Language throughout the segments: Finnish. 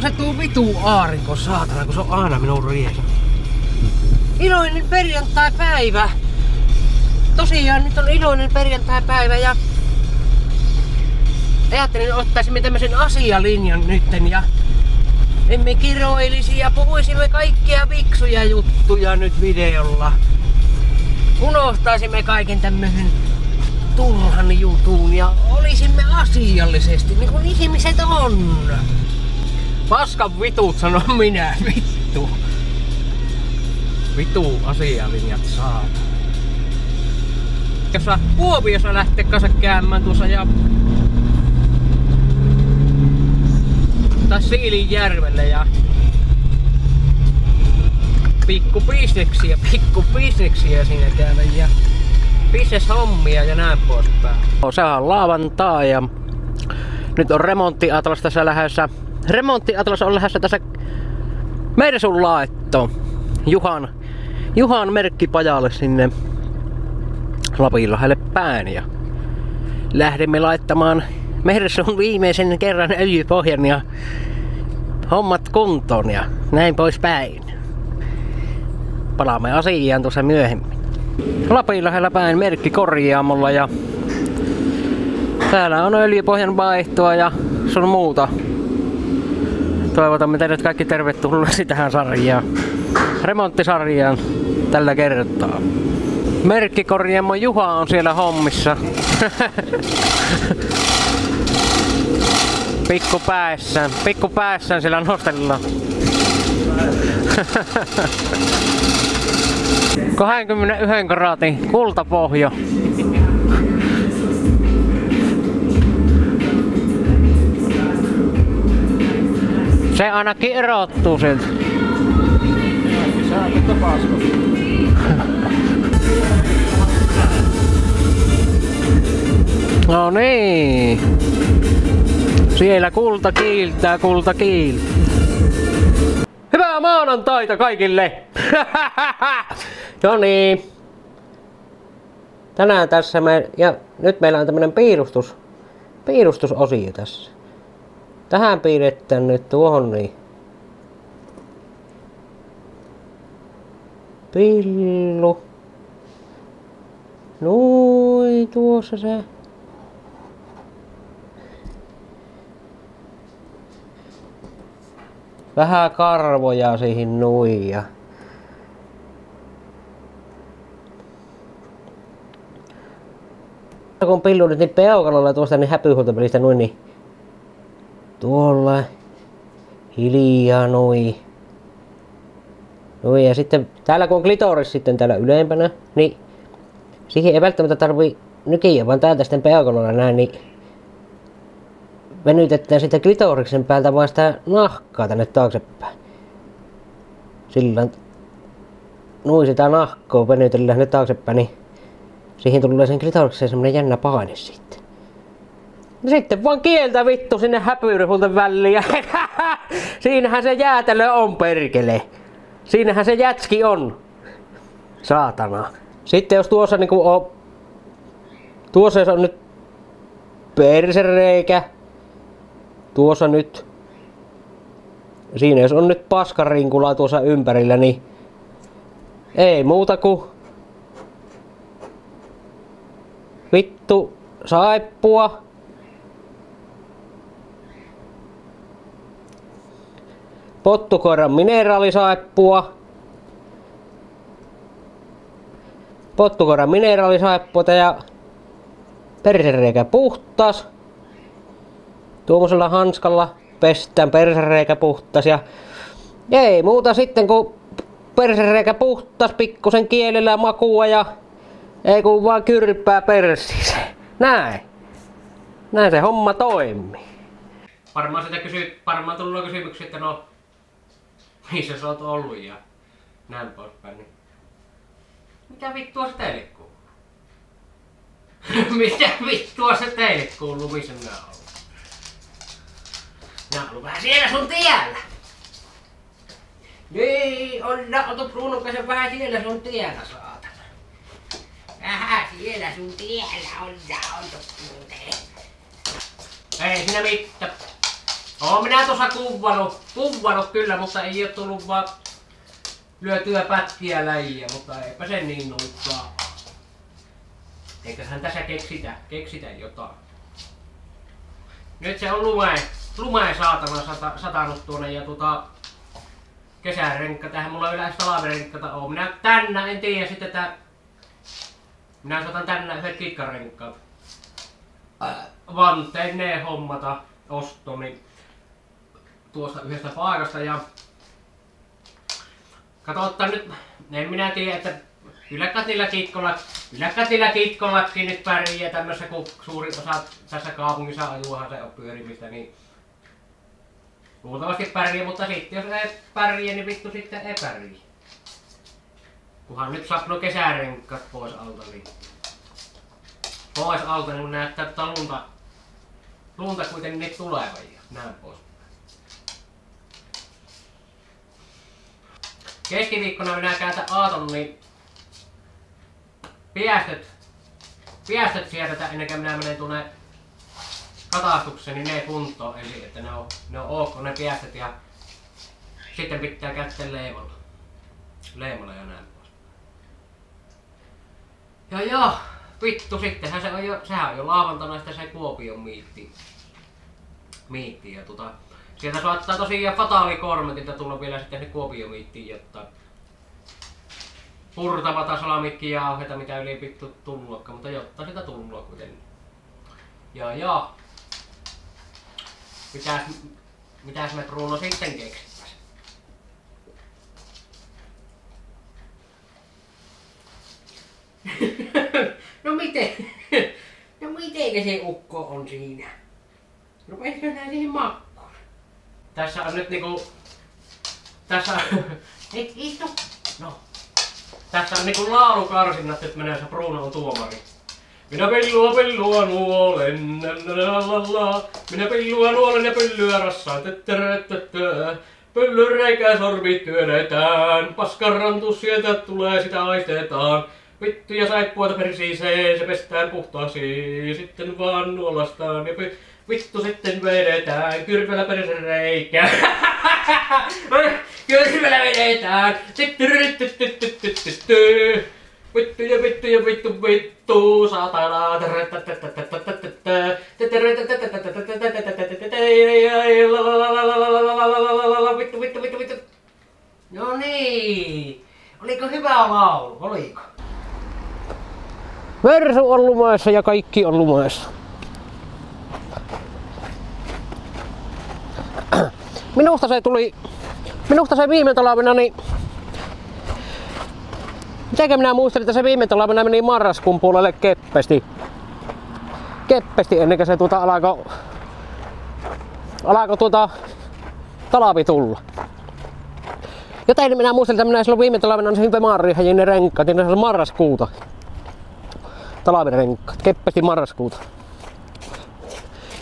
kun se tuu vitu aarinko, saatana, kun se on aina minun riesa. Iloinen perjantai-päivä. Tosiaan nyt on iloinen perjantai-päivä ja ajattelin ottaisimme tämmöisen asialinjan nytten ja emme kiroilisi ja puhuisimme kaikkia viksuja juttuja nyt videolla. Unohtaisimme kaiken tämmöisen turhan jutun ja olisimme asiallisesti niin kuin ihmiset on. Paskan vitut sanon minä, vittu. Vitu asialinjat saat. Jos Kuopiossa lähtee kanssa käymään tuossa ja tai Siilinjärvelle ja pikku bisneksiä, pikku bisneksiä sinne käydä ja bisneshommia ja näin poispäin. Se on laavantaa ja nyt on remonttiatlas tässä lähdössä. Remonttiatlas on lähdössä tässä Mersun laettoon. Juhan, Juhan merkkipajalle sinne Lapinlahdelle päin ja lähdemme laittamaan Mersun viimeisen kerran öljypohjan ja hommat kuntoon ja näin poispäin. Palaamme asiaan tuossa myöhemmin. Lapinlahdella päin merkki korjaamolla ja täällä on öljypohjan vaihtoa ja sun muuta. Toivotamme teidät kaikki tervetulleeksi tähän sarjaan. Remonttisarjaan tällä kertaa. Merkkikorjaamo Juha on siellä hommissa. Pikku päässään, pikku päässään siellä nostellaan. 21 karaatin kultapohjo. Se ainakin erottuu siltä. No niin. Siellä kulta kiiltää, kulta kiiltää. Hyvää maanantaita kaikille! no niin. Tänään tässä me, ja nyt meillä on tämmönen piirustus, piirustusosio tässä. Tähän piirretään nyt tuohon niin. Pillu. Nui, tuossa se. Vähän karvoja siihen nuija. Kun pillu nyt niin peukalolla tuosta niin häpyhuoltopelistä noin niin tuolla hiljaa noin. Noin ja sitten täällä kun on klitoris sitten täällä ylempänä, niin siihen ei välttämättä tarvii nykiä, vaan täältä sitten peukalolla näin, niin venytetään sitten klitoriksen päältä vaan sitä nahkaa tänne taaksepäin. Sillä noin sitä nahkoa venytellään ne taaksepäin, niin siihen tulee sen klitorikseen semmonen jännä paine sitten. No sitten vaan kieltä vittu sinne häpyyrihulten väliin siinähän se jäätelö on perkele. Siinähän se jätski on. Saatana. Sitten jos tuossa niinku on... Tuossa on nyt persereikä, tuossa nyt, siinä jos on nyt paskarinkula tuossa ympärillä, niin ei muuta kuin vittu saippua. Pottukoiran mineraalisaippua. Pottukoiran mineraalisaippua ja persereikä puhtas. Tuommoisella hanskalla pestään persereikä puhtas ja ei muuta sitten kun persereikä puhtas pikkusen kielellä makua ja ei kun vaan kyrppää persissä. Näin. Näin se homma toimii. Varmaan sitä kysyy, varmaan tullut kysymyksiä, että no missä sä oot ollut ja näin poispäin. Niin. Mitä vittua se teille kuuluu? Mitä vittua se teille kuuluu, missä minä olen? Minä olen vähän siellä sun tiellä. Niin, on otu Brunokasen vähän siellä sun tiellä, saatana. Vähän siellä sun tiellä on on muuten. Ei sinä mitään. Oon minä tuossa kuvannut, kuvannut kyllä, mutta ei ole tullut vaan lyötyä pätkiä läjiä, mutta eipä se niin nuukkaa. Eiköhän tässä keksitä, keksitä jotain. Nyt se on lume, lume saatana sata, satanut tuonne ja tota, kesärenkka. Tähän mulla on yleensä talvirenkkata on. Minä tänä en tiedä sitten että minä saatan tänä yhdet kikkarenkkaat. Vanteen ne hommata ostoni tuosta yhdestä paikasta ja katsotaan nyt, en minä tiedä, että kyllä niillä kitkolla, kyllä niillä kitkollakin nyt pärjää tämmössä kun suuri osa tässä kaupungissa ajuahan se on pyörimistä, niin luultavasti pärjää, mutta sitten jos ei pärjää, niin vittu sitten ei pärjää. Kunhan nyt sapno kesärenkkat pois alta, niin pois alta, niin näyttää, että lunta, lunta kuitenkin tulee ja näin pois. Keskiviikkona minä käytän aaton, niin piästöt, piästöt sieltä ennen kuin minä menen tuonne katastukseen, niin ne kuntoon. Eli että ne on, ne on ok, ne piästöt ja sitten pitää käyttää leimalla. Leimalla ja näin pois. Ja joo, vittu sittenhän se on jo, sehän on jo laavantana sitä se Kuopion miitti. Miitti ja tota, Sieltä saattaa tosiaan fataalikormetilta tulla vielä sitten ne kuopiomiittiin jotta purtavata salamikki jauheta, mitä yli pittu tullutkaan, mutta jotta sitä tullut kuitenkin. Ja ja. Mitäs, mitäs me Bruno sitten keksittäis? no miten? No miten se ukko on siinä? Rupesiko nää siihen makkuun? Tässä on nyt niinku... Tässä on... Et istu! No. Tässä on niinku laulukarsinnat, että menee se Bruno on tuomari. Minä pellua pellua nuolen, la Minä pellua nuolen ja pyllyä rassaan, Pyllyn reikä sormi työnnetään, paskan sieltä tulee sitä aistetaan. Vittu ja saippuota persisee, se pestään puhtaaksi, sitten vaan nuolastaan ja Vittu sitten vedetään, kyrpällä perisen reikä. kyrpällä vedetään. Vittu ja vittu ja vittu vittu satana. Vittu vittu vittu vittu. No niin. Oliko hyvä laulu? Oliko? Versu on lumaessa ja kaikki on lumaessa. minusta se tuli, minusta se viime talvena niin Mitenkä minä muistelin, että se viime talvena meni marraskuun puolelle keppesti. Keppesti ennen kuin se tuota alkoi alkoi tuota talvi tulla. Joten minä muistelin, että minä silloin viime talvena se hyvä maariin ne renkkaat, niin se oli marraskuuta. Talvirenkkaat, keppesti marraskuuta.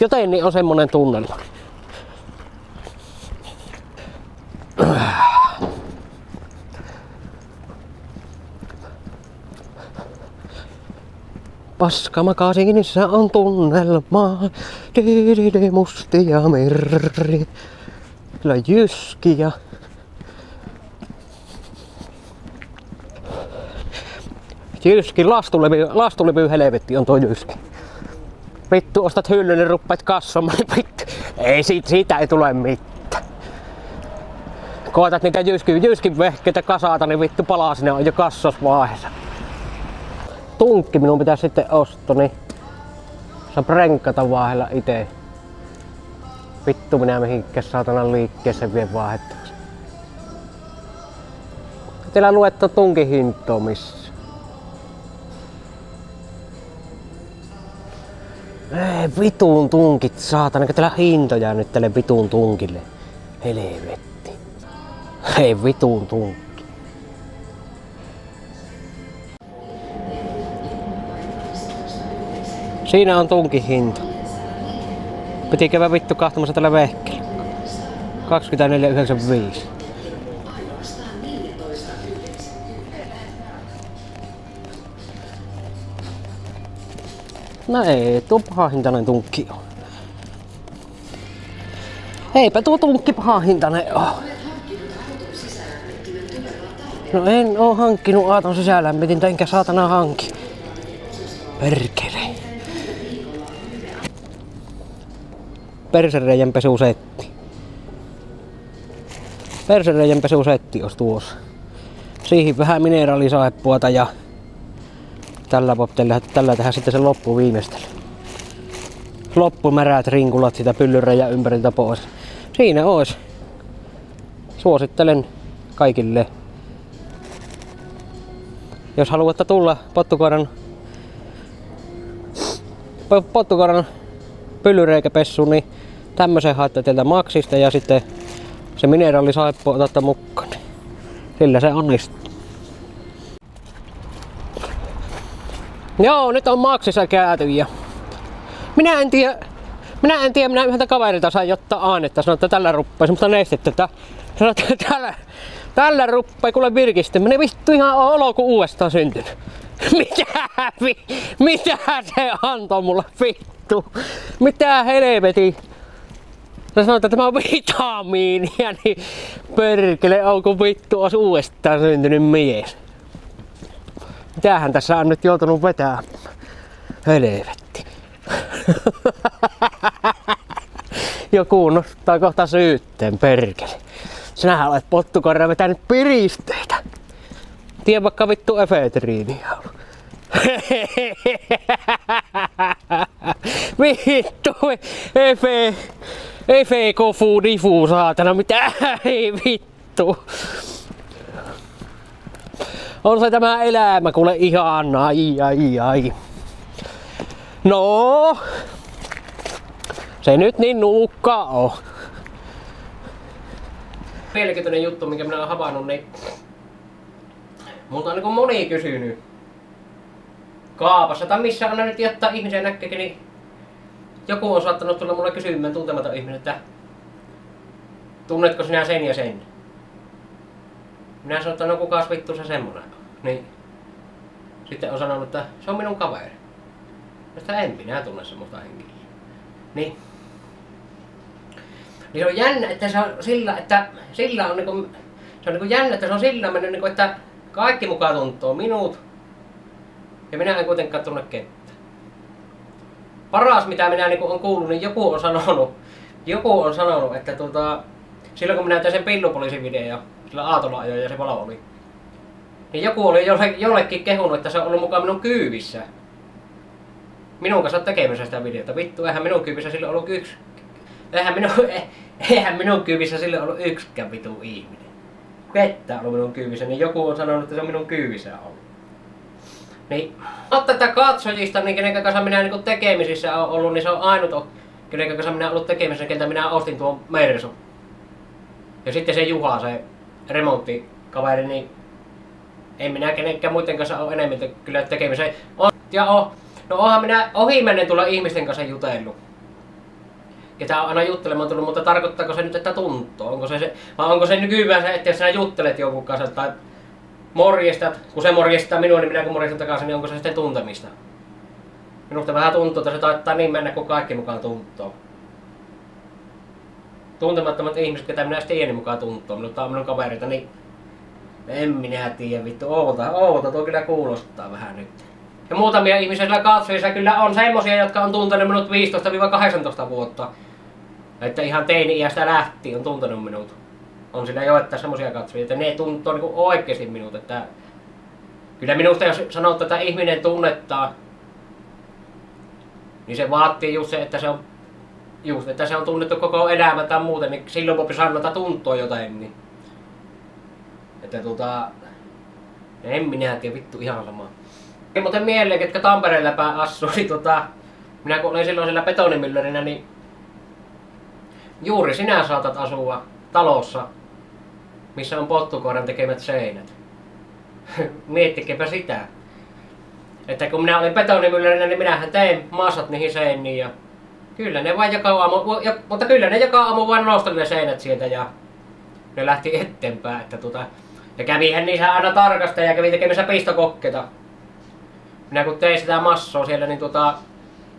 Joten niin on semmonen tunnelma. Paska makasiinissa on tunnelma, Dididi mustia merri. Kyllä jyski Jyski, lastulevy, lastulevy helvetti on tuo jyski. Vittu, ostat hyllyn, niin ruppaat kasvamaan. Vittu, ei siitä, siitä ei tule mitään. Koetat niitä jyski, jyskin vehkeitä kasata, niin vittu palaa sinne on jo kassosvaiheessa tunkki minun pitää sitten ostaa, niin saa prenkkata vaihella itse. Vittu minä mihinkään saatana liikkeeseen vie vaihettavaksi. Teillä luettu tunkin hintoa missä. Ei vitun tunkit saatana, kun teillä hintoja nyt tälle vitun tunkille. Helvetti. Ei vitun tunkki. Siinä on tunkin hinta. Piti käydä vittu kahtomassa tällä vehkellä. 24,95. No ei, tuo paha hintainen tunkki on. Eipä tuo tunkki paha hintainen oo. No en oo hankkinut aaton sisälämmitintä enkä saatana hanki. Perkele. Persereijän pesusetti. Persereijän pesusetti olisi tuossa. Siihen vähän mineraalisaippuata ja tällä poptella, tällä tehdään sitten se loppu viimeistely. Loppumärät rinkulat sitä pyllyrejä ympäriltä pois. Siinä ois. Suosittelen kaikille. Jos haluatte tulla pottukoiran pottukoiran pyllyreikäpessuun, niin tämmöisen haette teiltä Maxista ja sitten se mineraalisaippu otatte mukaan. Sillä se onnistuu. Joo, nyt on Maxissa käyty ja minä en tiedä, minä en tiedä, minä yhdeltä kaverilta sain jotta aanetta, sanoin, että tällä ruppaa semmoista nestettä, että sanoin, että tällä, tällä ruppaa kuule virkistyminen, vittu ihan olo kuin uudestaan syntynyt. Mitä, vi, mitä se antoi mulle vittu? Mitä helveti? Sä sanoit, että tämä on vitamiinia, niin perkele, onko vittu olisi uudestaan syntynyt mies? Mitähän tässä on nyt joutunut vetää? Helvetti. Joku nostaa kohta syytteen, perkele. Sinähän olet pottukorra vetänyt piristeitä. Tien vaikka vittu efetriiniä Vittu, efe, efe kofu difu saatana, mitä ei vittu. On se tämä elämä kuule ihan ai ai ai. No, se nyt niin nuukka on. Mielenkiintoinen juttu, minkä minä olen havainnut, niin multa on niin moni kysynyt kaapassa tai missä on nyt jättää ihmisen näkkeekin, niin joku on saattanut tulla mulle kysymään tuntematon ihminen, että tunnetko sinä sen ja sen? Minä sanoin, että no kukas vittu se semmonen Niin sitten on sanonut, että se on minun kaveri. Sitä en minä tunne semmoista henkilöä. Niin. Niin on jännä, että se on sillä, että sillä on niinku, se on niinku jännä, että se on sillä mennyt niinku, että kaikki mukaan tuntuu minut. Ja minä en kuitenkaan tunne kettä. Paras mitä minä niinku on kuullut, niin joku on sanonut, joku on sanonut, että tuota, silloin kun minä tein sen pillupoliisin video, sillä Aatolla ajoin ja se palo oli. Niin joku oli jollekin kehunut, että se on ollut mukaan minun kyyvissä. Minun kanssa tekemässä sitä videota. Vittu, eihän minun kyyvissä sillä ollut yksi. Eihän minun, eihän minun kyyvissä sillä ollut yksikään vitu ihminen. Kettä ollut minun kyyvissä, niin joku on sanonut, että se on minun kyyvissä ollut. Niin, mutta tätä katsojista, niin kenen kanssa minä niin tekemisissä on ollut, niin se on ainut, kenen kanssa minä olen ollut tekemisissä, keltä minä ostin tuon Mersu. Ja sitten se Juha, se remonttikaveri, niin en minä kenenkään muiden kanssa ole enemmän kyllä tekemisen. On, ja on, no onhan minä ohimennen tulla ihmisten kanssa jutellut. Ketä on aina juttelemaan tullut, mutta tarkoittaako se nyt, että tuntuu? Onko se, se vai onko se nykyään se, että jos sinä juttelet jonkun kanssa tai morjestat, kun se morjestaa minua, niin minä kun morjestan takaisin, niin onko se sitten tuntemista? Minusta vähän tuntuu, että se taittaa niin mennä, kun kaikki mukaan tuntuu tuntemattomat ihmiset, ketä minä tiedän mukaan tuntuu, mutta on minun kaverita, niin en minä tiedä, vittu, outa, outa, tuo kyllä kuulostaa vähän nyt. Ja muutamia ihmisiä siellä katsojissa kyllä on semmosia, jotka on tuntenut minut 15-18 vuotta. Että ihan teini-iästä lähti on tuntenut minut. On sillä jo, että semmosia katsojia, että ne tuntuu niin oikeasti minut, että kyllä minusta jos sanoo, että ihminen tunnettaa, niin se vaatii just se, että se on just, että se on tunnettu koko elämä tai muuten, niin silloin voi sanoa, että tuntuu jotain. Niin. Että tota, en minä tiedä, vittu ihan sama. Ja muuten mieleen, ketkä Tampereella päin asuu, niin tota, minä kun olin silloin siellä betonimyllärinä, niin juuri sinä saatat asua talossa, missä on pottukoiran tekemät seinät. Miettikääpä sitä. Että kun minä olin betonimyllärinä, niin minähän tein massat niihin seiniin ja Kyllä ne vain joka aamu, ja, mutta kyllä ne joka aamu vain nosteli ne seinät sieltä ja ne lähti eteenpäin. Että tota, ja kävihän niissä aina tarkasta ja kävi tekemässä pistokokkeita. Minä kun tein sitä massoa siellä, niin tota,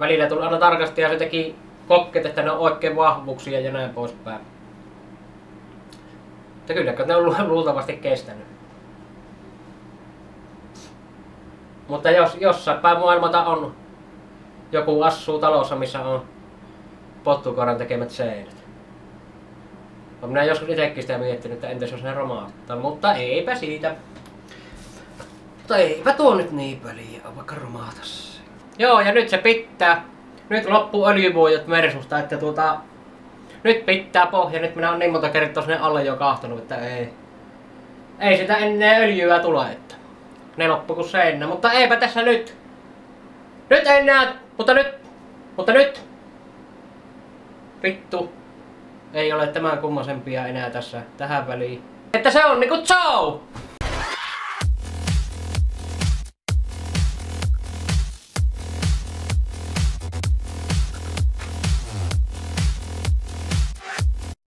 välillä tuli aina tarkasti ja se teki kokkeet, että ne on oikein vahvuuksia ja näin poispäin. Mutta kylläkö ne on lu- luultavasti kestänyt. Mutta jos jossain päin maailmalta on joku asuu talossa, missä on pottukoran tekemät seinät. Olen minä joskus itsekin sitä miettinyt, että entäs jos ne romaattaa, mutta eipä siitä. Mutta eipä tuo nyt niin on vaikka romaatas. Joo, ja nyt se pitää. Nyt loppuu öljyvuojot Mersusta, että tuota... Nyt pitää pohja, nyt minä olen niin monta kertaa sinne alle jo kahtonut, että ei. Ei sitä ennen öljyä tule, että. Ne loppu kuin seinä, mutta eipä tässä nyt. Nyt enää, mutta nyt, mutta nyt. Vittu. Ei ole tämän kummosempia enää tässä tähän väliin. Että se on niinku Joe!